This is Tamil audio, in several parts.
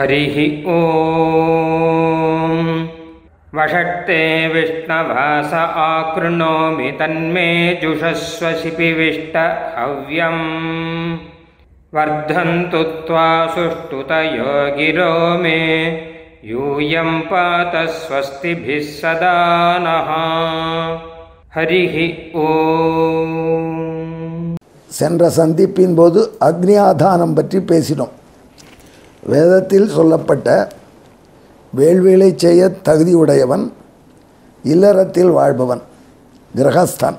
हरिः ॐ वषट्ते विष्णवास आकृणोमि तन्मे जुषस्व शिपिविष्ट हव्यम् वर्धन्तु त्वा सुष्ठुतयो गिरो मे यूयं पात स्वस्तिभिः सदा नः हरिः ॐ சென்ற சந்திப்பின் போது அக்னி ஆதானம் பற்றி பேசினோம் வேதத்தில் சொல்லப்பட்ட வேள்விகளை செய்ய தகுதியுடையவன் இல்லறத்தில் வாழ்பவன் கிரகஸ்தான்.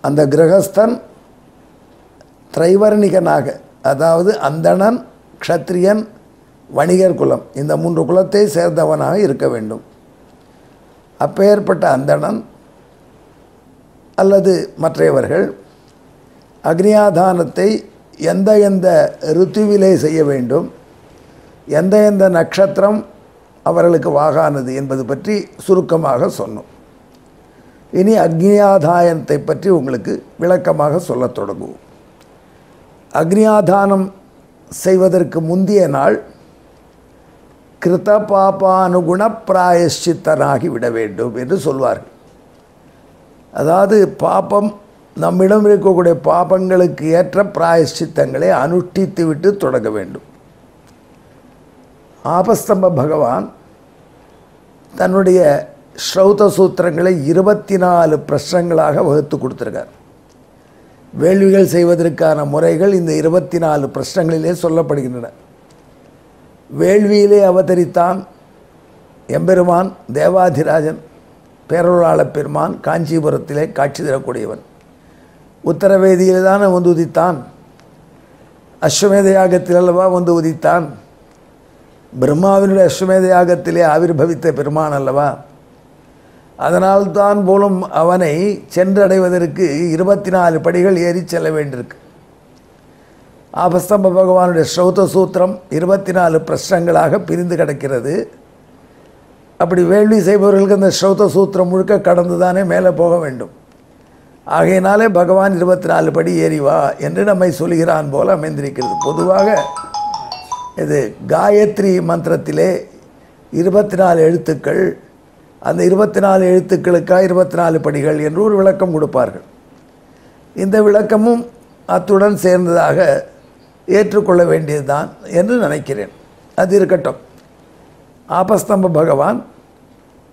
அந்த கிரகஸ்தன் திரைவர்ணிகனாக அதாவது அந்தணன் க்ஷத்ரியன் வணிகர் குலம் இந்த மூன்று குலத்தை சேர்ந்தவனாக இருக்க வேண்டும். அப்பேற்பட்ட அந்தணன் அல்லது மற்றையவர்கள் அக்னியாதானத்தை எந்த எந்த ருத்துவிலே செய்ய வேண்டும் எந்த எந்த நட்சத்திரம் அவர்களுக்கு வாகானது என்பது பற்றி சுருக்கமாக சொன்னோம். இனி அக்னியாதாயனத்தை பற்றி உங்களுக்கு விளக்கமாக சொல்லத் தொடங்குவோம். அக்னியாதானம் செய்வதற்கு முந்தைய நாள் கிருத பாபானுகுண பிராயஷ்சித்தனாகி விட வேண்டும் என்று சொல்வார்கள். அதாவது பாப்பம் நம்மிடம் இருக்கக்கூடிய பாபங்களுக்கு ஏற்ற பிராயஷ்சித்தங்களை அனுஷ்டித்து விட்டு தொடங்க வேண்டும். ஆபஸ்தம்ப பகவான் தன்னுடைய ஸ்ரௌத சூத்திரங்களை இருபத்தி நாலு பிரஷ்னங்களாக வகுத்து கொடுத்துருக்கார். வேள்விகள் செய்வதற்கான முறைகள் இந்த இருபத்தி நாலு பிரஷ்னங்களிலே சொல்லப்படுகின்றன. வேள்வியிலே அவதரித்தான் எம்பெருமான் தேவாதிராஜன் பேரொருளாளப் பெருமான் காஞ்சிபுரத்திலே காட்சி தரக்கூடியவன். உத்தரவேதியில் தானே வந்து உதித்தான். அஸ்வமேத யாகத்தில் அல்லவா வந்து உதித்தான். பிரம்மாவினுடைய அஸ்வமேத யாகத்திலே ஆவிர்பவித்த பெருமான் அல்லவா? அதனால் தான் போலும் அவனை சென்றடைவதற்கு இருபத்தி நாலு படிகள் ஏறி செல்ல வேண்டியிருக்கு. ஆபஸ்தம்ப பகவானுடைய ஸ்ரௌத சூத்திரம் இருபத்தி நாலு பிரஷ்னங்களாக பிரிந்து கிடக்கிறது. அப்படி வேள்வி செய்பவர்களுக்கு அந்த ஸ்ரௌத சூத்திரம் முழுக்க கடந்து தானே மேலே போக வேண்டும். ஆகையினாலே பகவான் இருபத்தி நாலு படி ஏறி வா என்று நம்மை சொல்கிறான் போல அமைந்திருக்கிறது. பொதுவாக இது காயத்ரி மந்திரத்திலே இருபத்தி நாலு எழுத்துக்கள் அந்த இருபத்தி நாலு எழுத்துக்களுக்காக இருபத்தி நாலு படிகள் என்று ஒரு விளக்கம் கொடுப்பார்கள். இந்த விளக்கமும் அத்துடன் சேர்ந்ததாக ஏற்றுக்கொள்ள வேண்டியதுதான் என்று நினைக்கிறேன். அது இருக்கட்டும். ஆபஸ்தம்ப பகவான்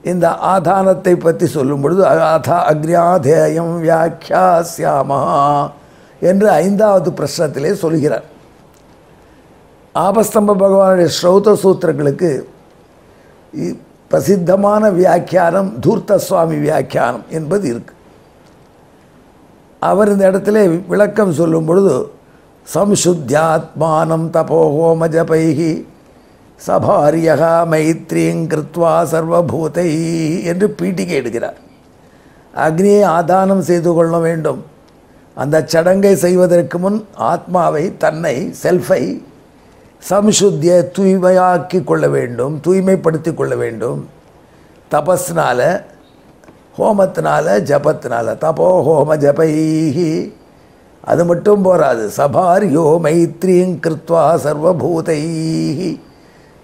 இந்த ஆதானத்தை பற்றி சொல்லும் பொழுது ஆதா அக்னியாதேயம் வியாக்கியாசியாமா என்று ஐந்தாவது பிரശ്னத்திலே சொல்கிறார். ஆபஸ்தம்ப பகவானுடைய ஸ்ரௌத சூத்திரங்களுக்கு இ- பிரசித்தமான வியாக்கியானம் தூர்த்த சுவாமி வியாக்கியானம் என்பது இருக்கு. அவர் இந்த இடத்துல விளக்கம் சொல்லும் பொழுது சம்சுத்தியாத்மானம் தபோஹோம ஜபைகி சபாரியகா மைத்ரீங் கிருத்வா சர்வபூதை என்று பீட்டிகை எடுக்கிறார். அக்னியை ஆதானம் செய்து கொள்ள வேண்டும். அந்த சடங்கை செய்வதற்கு முன் ஆத்மாவை தன்னை செல்ஃபை சம்சுத்திய தூய்மையாக்கி கொள்ள வேண்டும் தூய்மைப்படுத்தி கொள்ள வேண்டும். தபஸ்னால ஹோமத்தினால ஜபத்தினால. தபோ ஹோம ஜபைஹி. அது மட்டும் போராது. சபாரியோ மைத்ரீங் கிருத்வா சர்வபூதைஹி.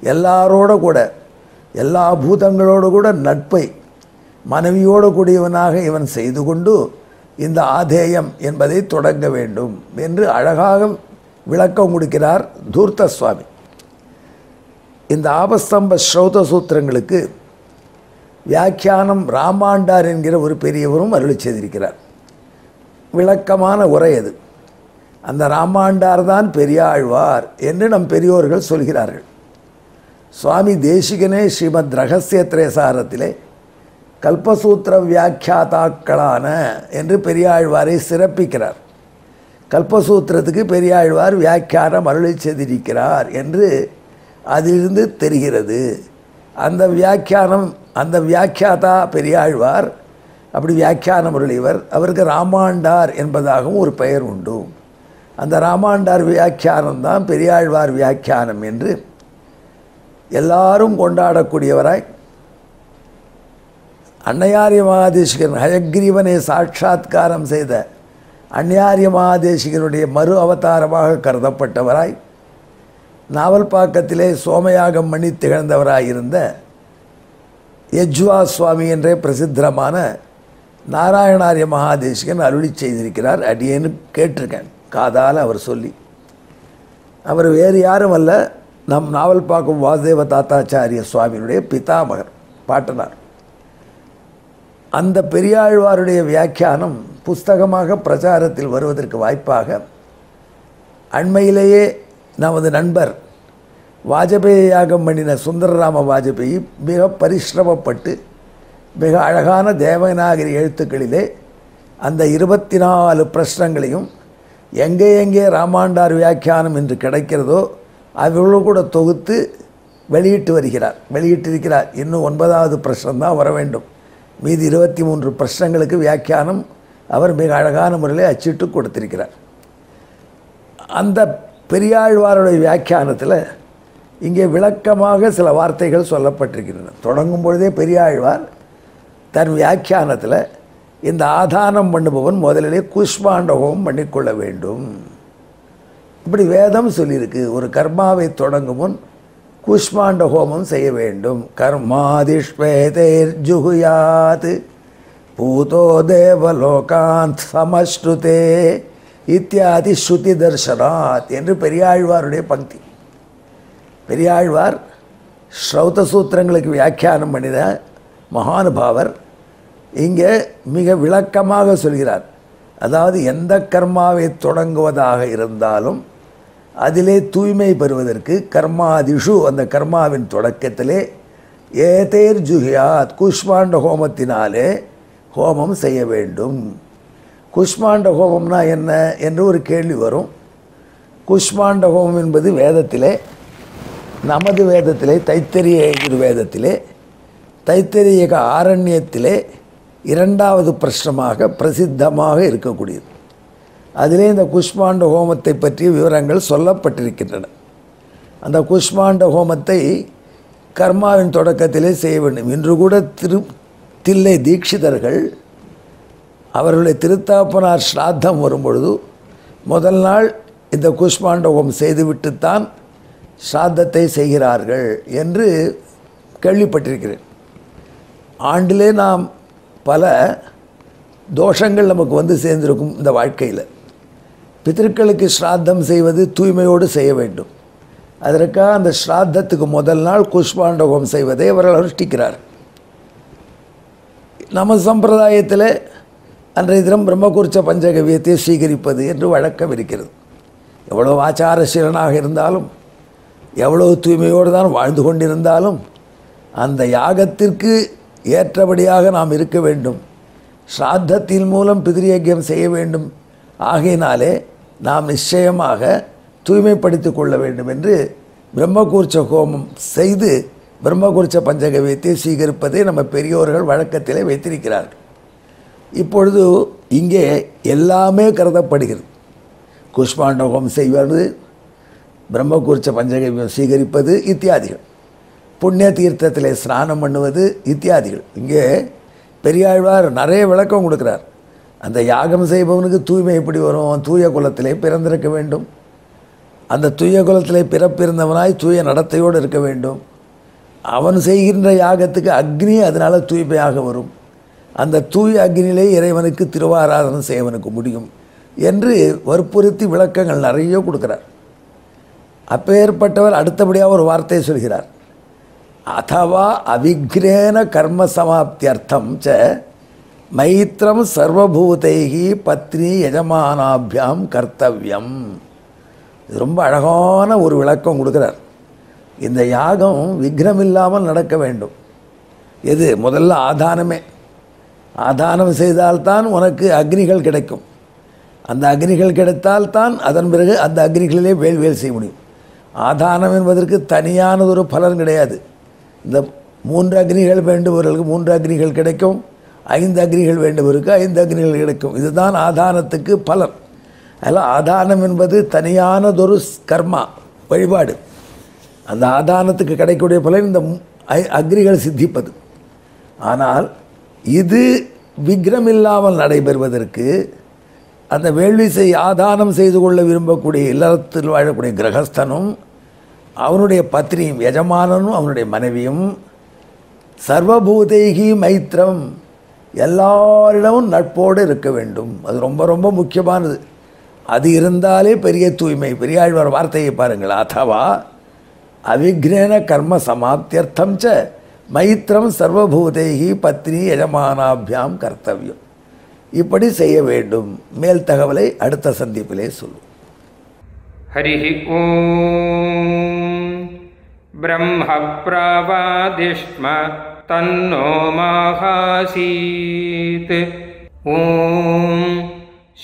எல்லாரோட கூட எல்லா பூதங்களோடு கூட நட்பை மனைவியோடு கூடியவனாக இவன் செய்து கொண்டு இந்த ஆதேயம் என்பதை தொடங்க வேண்டும் என்று அழகாக விளக்கம் கொடுக்கிறார் தூர்த்த சுவாமி இந்த ஆபஸ்தம்ப ஸ்ரௌத சூத்திரங்களுக்கு வியாக்கியானம் ராமாண்டார் என்கிற ஒரு பெரியவரும் அருளி செய்திருக்கிறார். விளக்கமான உரை அது. அந்த ராமாண்டார் தான் பெரியாழ்வார் என்று நம் பெரியோர்கள் சொல்கிறார்கள். சுவாமி தேசிகனே ஸ்ரீமத் ரகசிய திரேசாரத்திலே கல்பசூத்திர வியாக்கியாதாக்களான என்று பெரியாழ்வாரை சிறப்பிக்கிறார். கல்பசூத்திரத்துக்கு பெரியாழ்வார் வியாக்கியானம் அருளி செய்திருக்கிறார் என்று அதிலிருந்து தெரிகிறது. அந்த வியாக்கியானம் அந்த வியாக்கியாதா பெரியாழ்வார் அப்படி வியாக்கியானம் அருளிவர் அவருக்கு ராமாண்டார் என்பதாகவும் ஒரு பெயர் உண்டு. அந்த ராமாண்டார் வியாக்கியானம் தான் பெரியாழ்வார் வியாக்கியானம் என்று எல்லாரும் கொண்டாடக்கூடியவராய் அன்னையாரிய மகாதேசிகன் ஹயக்ரீவனை சாட்சாத்காரம் செய்த அந்நியாரிய மகாதேசிகனுடைய மறு அவதாரமாக கருதப்பட்டவராய் நாவல்பாக்கத்திலே சோமயாகம் மணி திகழ்ந்தவராயிருந்த யஜ்வா சுவாமி என்றே பிரசித்தமான நாராயணாரிய மகாதேசிகன் அருளி செய்திருக்கிறார். அடியேன்னு கேட்டிருக்கேன். காதால் அவர் சொல்லி. அவர் வேறு யாரும் அல்ல. நம் நாவல் பார்க்கும் வாசுதேவ தாத்தாச்சாரிய சுவாமியினுடைய பிதாமகர் பாட்டனார். அந்த பெரியாழ்வாருடைய வியாக்கியானம் புஸ்தகமாக பிரச்சாரத்தில் வருவதற்கு வாய்ப்பாக அண்மையிலேயே நமது நண்பர் வாஜபேயி யாகம் பண்ணின சுந்தரராம வாஜபேயி மிக பரிசிரமப்பட்டு மிக அழகான தேவநாகரி எழுத்துக்களிலே அந்த இருபத்தி நாலு பிரஷ்னங்களையும் எங்கே எங்கே ராமாண்டார் வியாக்கியானம் என்று கிடைக்கிறதோ அவர்களோடு கூட தொகுத்து வெளியிட்டு வருகிறார். வெளியிட்டிருக்கிறார். இன்னும் ஒன்பதாவது பிரശ്னம் தான் வர வேண்டும். மீதி இருபத்தி மூன்று பிரശ്னங்களுக்கு வியாக்கியானம் அவர் மிக அழகான முறையில் அச்சிட்டு கொடுத்திருக்கிறார். அந்த பெரியாழ்வாருடைய வியாக்கியானத்தில் இங்கே விளக்கமாக சில வார்த்தைகள் சொல்லப்பட்டிருக்கின்றன. தொடங்கும் பொழுதே பெரியாழ்வார் தன் வியாக்கியானத்தில் இந்த ஆதானம் பண்ணுபவன் முதலிலே குஷ்மாண்ட பண்ணிக்கொள்ள வேண்டும். இப்படி வேதம் சொல்லியிருக்கு. ஒரு கர்மாவை தொடங்கும் முன் கூஷ்மாண்ட ஹோமம் செய்ய வேண்டும். கர்மாதிஷ்வேதேர்ஜுகுயாத் பூதோ தேவலோகாந்த் சமஸ்ருதே இத்தியாதி ஸ்ருதி தர்சனாத் என்று பெரியாழ்வாருடைய பங்க்தி பெரியாழ்வார் ஸ்ரௌத சூத்திரங்களுக்கு வியாக்கியானம் பண்ணின மகானுபாவர் இங்கே மிக விளக்கமாக சொல்கிறார். அதாவது எந்த கர்மாவை தொடங்குவதாக இருந்தாலும் அதிலே தூய்மை பெறுவதற்கு கர்மாதிஷு அந்த கர்மாவின் தொடக்கத்திலே ஏதேர் ஜுகியாத் குஷ்மாண்ட ஹோமத்தினாலே ஹோமம் செய்ய வேண்டும். குஷ்மாண்ட ஹோமம்னா என்ன என்று ஒரு கேள்வி வரும். குஷ்மாண்ட ஹோமம் என்பது வேதத்திலே நமது வேதத்திலே தைத்தரிய வேதத்திலே தைத்தரியக ஆரண்யத்திலே இரண்டாவது பிரஷ்னமாக பிரசித்தமாக இருக்கக்கூடியது. அதிலே இந்த குஷ்மாண்ட ஹோமத்தை பற்றிய விவரங்கள் சொல்லப்பட்டிருக்கின்றன. அந்த குஷ்மாண்ட ஹோமத்தை கர்மாவின் தொடக்கத்திலே செய்ய வேண்டும். இன்று கூட திரு தில்லை தீட்சிதர்கள் அவர்களுடைய திருத்தாப்பனார் ஸ்ராத்தம் வரும்பொழுது முதல் நாள் இந்த குஷ்மாண்ட செய்துவிட்டுத்தான் ஸ்ராத்தத்தை செய்கிறார்கள் என்று கேள்விப்பட்டிருக்கிறேன். ஆண்டிலே நாம் பல தோஷங்கள் நமக்கு வந்து சேர்ந்திருக்கும் இந்த வாழ்க்கையில். பித்திருக்களுக்கு ஸ்ராத்தம் செய்வது தூய்மையோடு செய்ய வேண்டும். அதற்காக அந்த ஸ்ராத்தத்துக்கு முதல் நாள் குஷ்பாண்டகம் செய்வதை அவர்கள் அனுஷ்டிக்கிறார். நம்ம சம்பிரதாயத்தில் அன்றைய தினம் பிரம்மகுருச்ச பஞ்சகவியத்தை ஸ்வீகரிப்பது என்று வழக்கம் இருக்கிறது. எவ்வளோ ஆச்சாரசீலனாக இருந்தாலும் எவ்வளோ தூய்மையோடு தான் வாழ்ந்து கொண்டிருந்தாலும் அந்த யாகத்திற்கு ஏற்றபடியாக நாம் இருக்க வேண்டும். ஸ்ராத்தத்தின் மூலம் பிதிரியக்கியம் செய்ய வேண்டும். ஆகையினாலே நாம் நிச்சயமாக தூய்மைப்படுத்திக் கொள்ள வேண்டும் என்று பிரம்மகூர்ச்ச ஹோமம் செய்து பிரம்மகுருச்ச பஞ்சகவியத்தை சீகரிப்பதை நம்ம பெரியோர்கள் வழக்கத்திலே வைத்திருக்கிறார்கள். இப்பொழுது இங்கே எல்லாமே கருதப்படுகிறது. குஷ்மாண்ட ஹோமம் செய்வது பிரம்மகுருச்ச பஞ்சகவியம் சீகரிப்பது இத்தியாதிகள். புண்ணிய தீர்த்தத்தில் ஸ்நானம் பண்ணுவது இத்தியாதிகள். இங்கே பெரியாழ்வார் நிறைய விளக்கம் கொடுக்குறார். அந்த யாகம் செய்பவனுக்கு தூய்மை எப்படி வரும்? தூய குலத்திலே பிறந்திருக்க வேண்டும். அந்த தூய குலத்திலே பிறப்பிருந்தவனாய் தூய நடத்தையோடு இருக்க வேண்டும். அவன் செய்கின்ற யாகத்துக்கு அக்னி அதனால் தூய்மையாக வரும். அந்த தூய அக்னியிலே இறைவனுக்கு திருவாராதனம் செய்வனுக்கு முடியும் என்று வற்புறுத்தி விளக்கங்கள் நிறைய கொடுக்குறார். அப்பேற்பட்டவர் அடுத்தபடியாக ஒரு வார்த்தையை சொல்கிறார். அதவா அவிக்ரேன கர்ம சமாப்தி அர்த்தம் ச மைத்திரம் சர்வபூதைகி பத்னி எஜமானாபியாம் கர்த்தவியம். இது ரொம்ப அழகான ஒரு விளக்கம் கொடுக்குறார். இந்த யாகம் விக்னம் இல்லாமல் நடக்க வேண்டும். எது? முதல்ல ஆதானமே. ஆதானம் செய்தால்தான் உனக்கு அக்னிகள் கிடைக்கும். அந்த அக்னிகள் கிடைத்தால்தான் அதன் பிறகு அந்த அக்னிகளிலே வேல்வேல் செய்ய முடியும். ஆதானம் என்பதற்கு தனியானதொரு பலன் கிடையாது. இந்த மூன்று அக்னிகள் வேண்டுபவர்களுக்கு மூன்று அக்னிகள் கிடைக்கும். ஐந்து அக்னிகள் வேண்டுபவருக்கு ஐந்து அக்னிகள் கிடைக்கும் இதுதான் ஆதானத்துக்கு பலன். அதில் ஆதானம் என்பது தனியானதொரு கர்மா வழிபாடு. அந்த ஆதானத்துக்கு கிடைக்கக்கூடிய பலன் இந்த ஐ- அக்னிகள் சித்திப்பது. ஆனால் இது விக்ரம் இல்லாமல் நடைபெறுவதற்கு அந்த வேள்விசை ஆதானம் செய்து கொள்ள விரும்பக்கூடிய இல்லத்தில் வாழக்கூடிய கிரகஸ்தனும் அவனுடைய பத்னியும் எஜமானனும் அவனுடைய மனைவியும் சர்வபூதைகி மைத்திரம் எல்லாரிடமும் நட்போடு இருக்க வேண்டும். அது ரொம்ப ரொம்ப முக்கியமானது. அது இருந்தாலே பெரிய தூய்மை பெரியாழ்வார் வார்த்தையை பாருங்கள். அத்தவா அவிக்ரேன கர்ம சமாப்தியர்த்தம் ச மைத்திரம் சர்வபூதேகி பத்னி எஜமானாபியாம் கர்த்தவியம். இப்படி செய்ய வேண்டும். மேல் தகவலை அடுத்த சந்திப்பிலே சொல்லும் ஹரி ஓம். பிரம்ம பிரவாதிஷ்ம तन्नो माहासीत् ॐ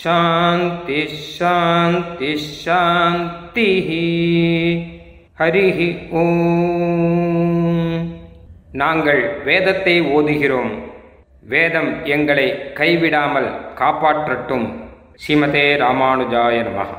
शान्तिः शान्तिः शान्तिः ஹரிஹ ஓம் நாங்கள் வேதத்தை ஓதுகிறோம் வேதம் எங்களை கைவிடாமல் காப்பாற்றட்டும் ஸ்ரீமதே ராமானுஜாய நமः